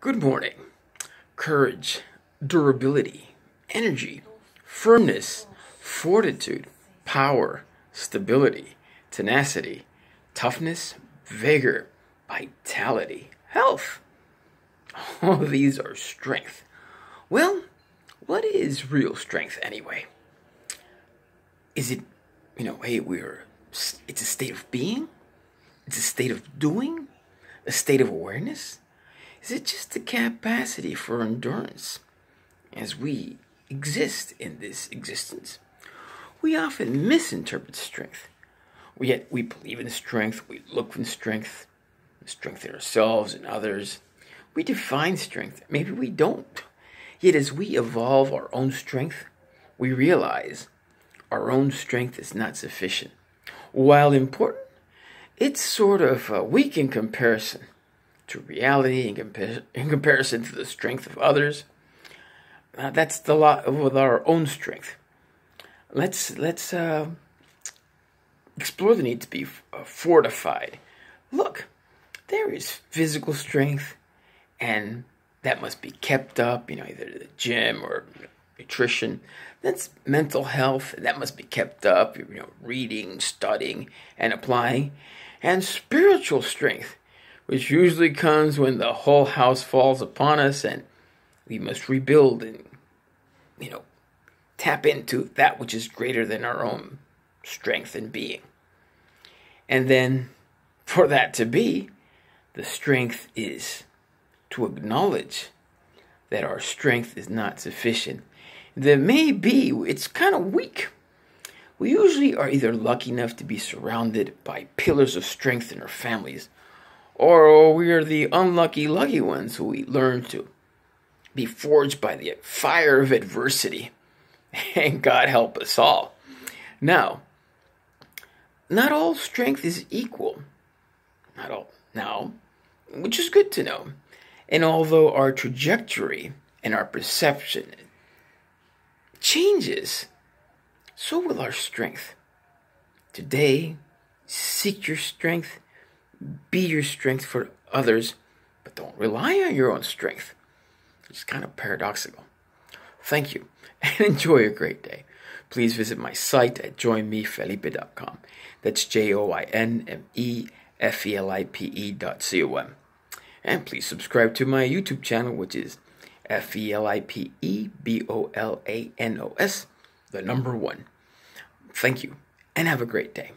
Good morning. Courage, durability, energy, firmness, fortitude, power, stability, tenacity, toughness, vigor, vitality, health. All these are strength. Well, what is real strength anyway? Is it, you know, hey, we're, it's a state of being? It's a state of doing? A state of awareness? Is it just the capacity for endurance as we exist in this existence? We often misinterpret strength. Yet we believe in strength, we look for strength, strength in ourselves and others. We define strength. Maybe we don't. Yet as we evolve our own strength, we realize our own strength is not sufficient. While important, it's sort of uh, weak in comparison to reality, in, compa- in comparison to the strength of others. Uh, that's the lot with our own strength. Let's let's uh, explore the need to be uh, fortified. Look, there is physical strength, and that must be kept up. You know, either the gym or nutrition. That's mental health. That must be kept up. You know, reading, studying, and applying, and spiritual strength which usually comes when the whole house falls upon us and we must rebuild and, you know, tap into that which is greater than our own strength and being. And then, for that to be, the strength is to acknowledge that our strength is not sufficient. That may be, it's kind of weak. We usually are either lucky enough to be surrounded by pillars of strength in our families or we are the unlucky lucky ones who we learn to be forged by the fire of adversity. And God help us all. Now, not all strength is equal. Not all. Now, which is good to know. And although our trajectory and our perception changes, so will our strength. Today, seek your strength be your strength for others, but don't rely on your own strength. It's kind of paradoxical. Thank you and enjoy a great day. Please visit my site at joinmefelipe.com. That's J O I N M E F E L I P E dot C O M. And please subscribe to my YouTube channel, which is F E L I P E B O L A N O S, the number one. Thank you and have a great day.